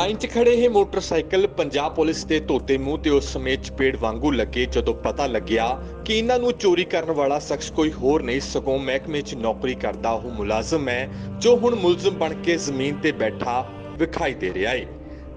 Line 'ਚ ਖੜੇ ਇਹ ਮੋਟਰਸਾਈਕਲ ਪੰਜਾਬ ਪੁਲਿਸ ਦੇ ਤੋਤੇ ਮੂੰਹ ਤੇ ਉਸ ਸਮੇਤ ਚਪੇੜ ਵਾਂਗੂ ਲੱਗੇ ਜਦੋਂ ਪਤਾ ਲੱਗਿਆ ਕਿ ਇਹਨਾਂ ਨੂੰ ਚੋਰੀ ਕਰਨ ਵਾਲਾ ਸ਼ਖਸ ਕੋਈ ਹੋਰ ਨਹੀਂ, ਸਗੋਂ ਮਹਿਕਮੇ 'ਚ ਨੌਕਰੀ ਕਰਦਾ ਉਹ ਮੁਲਾਜ਼ਮ ਹੈ, ਜੋ ਹੁਣ ਮੁਲਜ਼ਮ ਬਣ ਕੇ ਜ਼ਮੀਨ ਤੇ ਬੈਠਾ ਵਿਖਾਈ ਦੇ ਰਿਹਾ ਹੈ।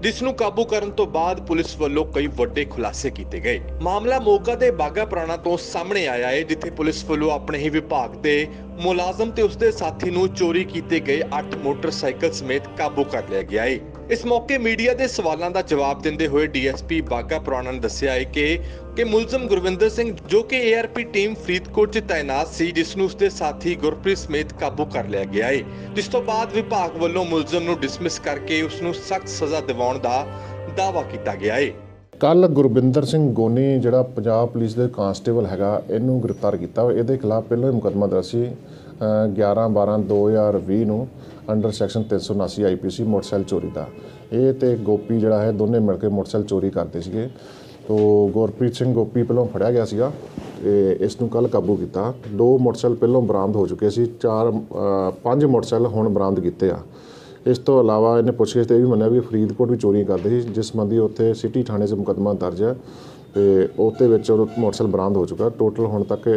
ਜਿਸ ਨੂੰ ਕਾਬੂ ਕਰਨ ਤੋਂ ਬਾਅਦ ਪੁਲਿਸ ਵੱਲੋਂ ਕਈ ਵੱਡੇ ਖੁਲਾਸੇ ਕੀਤੇ ਗਏ। ਮਾਮਲਾ ਮੋਗਾ ਦੇ ਬਾਗਾ ਪੁਰਾਣਾ ਤੋਂ ਸਾਹਮਣੇ ਆਇਆ ਹੈ, ਜਿੱਥੇ ਪੁਲਿਸ ਵੱਲੋਂ ਆਪਣੇ ਹੀ ਵਿਭਾਗ ਦੇ ਮੁਲਾਜ਼ਮ ਤੇ ਉਸਦੇ ਸਾਥੀ ਨੂੰ ਚੋਰੀ ਕੀਤੇ ਗਏ 8 ਮੋਟਰਸਾਈਕਲ ਸਮੇਤ ਕਾਬੂ ਕਰ ਲਿਆ ਗਿਆ ਹੈ। ਇਸ ਮੌਕੇ ਮੀਡੀਆ ਦੇ ਸਵਾਲਾਂ ਦਾ ਜਵਾਬ ਦਿੰਦੇ ਹੋਏ ਡੀਐਸਪੀ ਬਾਗਾ ਪੁਰਾਣਾ ਨੇ ਦੱਸਿਆ ਹੈ ਕਿ ਕਿ ਮੁਲਜ਼ਮ ਗੁਰਵਿੰਦਰ ਸਿੰਘ ਜੋ ਕਿ ਏਆਰਪੀ ਟੀਮ ਫਰੀਦਕੋਟ 'ਚ ਤਾਇਨਾਤ ਸੀ, ਜਿਸ ਨੂੰ ਉਸਦੇ ਸਾਥੀ ਗੁਰਪ੍ਰੀਤ ਸਮੇਤ ਕਾਬੂ ਕਰ ਲਿਆ ਗਿਆ ਹੈ। ਜਿਸ ਤੋਂ ਬਾਅਦ ਵਿਭਾਗ ਵੱਲੋਂ ਮੁਲਜ਼ਮ ਨੂੰ ਡਿਸਮਿਸ ਕਰਕੇ ਉਸ ਨੂੰ ਸਖਤ ਸਜ਼ਾ ਦਿਵਾਉਣ ਦਾ ਦਾਅਵਾ ਕੀਤਾ ਗਿਆ ਹੈ। ਕੱਲ ਗੁਰਬਿੰਦਰ ਸਿੰਘ ਗੋਨੀ ਜਿਹੜਾ ਪੰਜਾਬ ਪੁਲਿਸ ਦੇ ਕਾਂਸਟੇਬਲ ਹੈਗਾ ਇਹਨੂੰ ਗ੍ਰਿਫਤਾਰ ਕੀਤਾ ਇਹਦੇ ਖਿਲਾਫ ਪਹਿਲਾਂ ਹੀ ਮੁਕੱਦਮਾ ਦਰਜ ਸੀ ਅ, 11 12 2020 ਨੂੰ ਅੰਡਰ ਸੈਕਸ਼ਨ 379 ਆਈਪੀਸੀ ਮੋਟਰਸਾਈਕਲ ਚੋਰੀ ਦਾ। ਇਹ ਤੇ ਗੋਪੀ ਜਿਹੜਾ ਹੈ ਦੋਨੇ ਮਿਲ ਕੇ ਮੋਟਰਸਾਈਕਲ ਚੋਰੀ ਕਰਦੇ ਸੀਗੇ। ਤੋ ਗੁਰਪ੍ਰੀਤ ਸਿੰਘ ਗੋਪੀ ਪਹਿਲਾਂ ਫੜਿਆ ਗਿਆ ਸੀਗਾ ਤੇ ਇਸ ਨੂੰ ਕੱਲ ਕਾਬੂ ਕੀਤਾ। ਦੋ ਮੋਟਰਸਾਈਕਲ ਪਹਿਲਾਂ ਬਰਾਮਦ ਹੋ ਚੁੱਕੇ ਸੀ ਚਾਰ ਪੰਜ ਮੋਟਰਸਾਈਕਲ ਹੁਣ ਬਰਾਮਦ ਕੀਤੇ ਆ। ਇਸ ਤੋਂ ਇਲਾਵਾ ਇਹਨੇ ਪੁੱਛਗਿੱਛ ਤੇ ਇਹ ਵੀ ਮੰਨਿਆ ਵੀ ਫਰੀਦਕੋਟ ਵੀ ਚੋਰੀਆਂ ਕਰਦੇ ਸੀ, ਜਿਸ ਸੰਬੰਧੀ ਉੱਥੇ ਸਿਟੀ ਥਾਣੇ 'ਚ ਮੁਕੱਦਮਾ ਦਰਜ ਹੈ ਤੇ ਉਹਦੇ ਵਿੱਚ ਉਹ ਮੋਟਰਸਾਈਕਲ ਬਰਾਮਦ ਹੋ ਚੁੱਕਾ। ਟੋਟਲ ਹੁਣ ਤੱਕ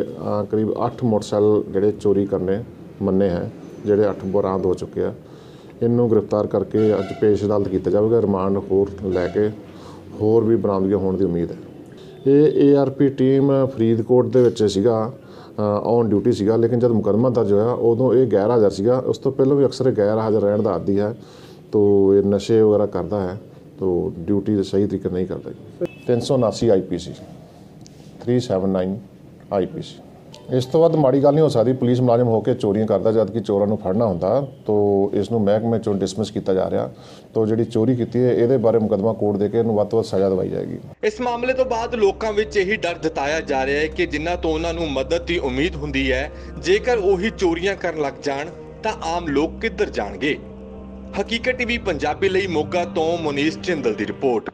ਕਰੀਬ 8 ਮੋਟਰਸਾਈਕਲ ਜਿਹੜੇ ਚੋਰੀ ਕਰਨੇ ਮੰਨੇ ਹੈ, ਜਿਹੜੇ 8 ਬਰਾਮਦ ਹੋ ਚੁੱਕੇ ਆ। ਇਹਨੂੰ ਗ੍ਰਿਫਤਾਰ ਕਰਕੇ ਅੱਜ ਪੇਸ਼ ਅਦਾਲਤ ਕੀਤਾ ਜਾਵੇਗਾ, ਰਿਮਾਂਡ ਹੋਰ ਲੈ ਕੇ ਹੋਰ ਵੀ ਬਰਾਮਦਗੀਆਂ ਹੋਣ ਦੀ ਉਮੀਦ ਹੈ। ਇਹ ਏਆਰਪੀ ਟੀਮ ਫਰੀਦਕੋਟ ਦੇ ਵਿੱਚ ਸੀਗਾ ਔਨ ਡਿਊਟੀ ਸੀਗਾ, ਲੇਕਿਨ ਜਦ ਮੁਕੱਦਮਾ ਦਰਜ ਹੋਇਆ, ਉਦੋਂ ਇਹ ਗੈਰ ਹਾਜ਼ਰ ਸੀਗਾ। ਉਸ ਤੋਂ ਪਹਿਲਾਂ ਵੀ ਅਕਸਰ ਗੈਰ ਹਾਜ਼ਰ ਰਹਿਣ ਦਾ ਆਦੀ ਹੈ, ਤੋ ਇਹ ਨਸ਼ੇ ਵਗੈਰਾ ਕਰਦਾ ਹੈ, ਤੋ ਡਿਊਟੀ ਦੇ ਸਹੀ ਤਰੀਕੇ ਨਹੀਂ ਕਰਦਾ ਜੀ। 379 ਆਈਪੀਸੀ 379 ਆਈਪੀਸੀ ਇਸ ਤੋਂ ਵੱਧ ਮਾੜੀ ਗੱਲ ਨਹੀਂ ਹੋ ਸਕਦੀ। ਪੁਲਿਸ ਮੁਲਾਜ਼ਮ ਹੋ ਕੇ ਚੋਰੀਆਂ ਕਰਦਾ, ਜਦ ਕਿ ਚੋਰਾਂ ਨੂੰ ਫੜਨਾ ਹੁੰਦਾ। ਤੋ ਇਸ ਨੂੰ ਮਹਿਕਮੇ ਚੋਂ ਡਿਸਮਿਸ ਕੀਤਾ ਜਾ ਰਿਹਾ। ਤੋ ਜਿਹੜੀ ਚੋਰੀ ਕੀਤੀ ਹੈ, ਇਹਦੇ ਬਾਰੇ ਮੁਕੱਦਮਾ ਕੋਰਟ ਦੇ ਕੇ ਇਹਨੂੰ ਵੱਧ ਤੋਂ ਵੱਧ ਸਜ਼ਾ ਦਵਾਈ ਜਾਏਗੀ। ਇਸ ਮਾਮਲੇ ਤੋਂ ਬਾਅਦ ਲੋਕਾਂ ਵਿੱਚ ਇਹੀ ਡਰ ਜਤਾਇਆ ਜਾ ਰਿਹਾ ਹੈ ਕਿ ਜਿਨ੍ਹਾਂ ਤੋਂ ਉਹਨਾਂ ਨੂੰ ਮਦਦ ਦੀ ਉਮੀਦ ਹੁੰਦੀ ਹੈ, ਜੇਕਰ ਉਹੀ ਚੋਰੀਆਂ ਕਰਨ ਲੱਗ ਜਾਣ, ਤਾਂ ਆਮ ਲੋਕ ਕਿੱਧਰ ਜਾਣਗੇ? ਹਕੀਕਤ ਟੀਵੀ ਪੰਜਾਬੀ ਲਈ ਮੋਗਾ ਤੋਂ ਮੁਨੀਸ ਚਿੰਦਲ ਦੀ ਰਿਪੋਰਟ।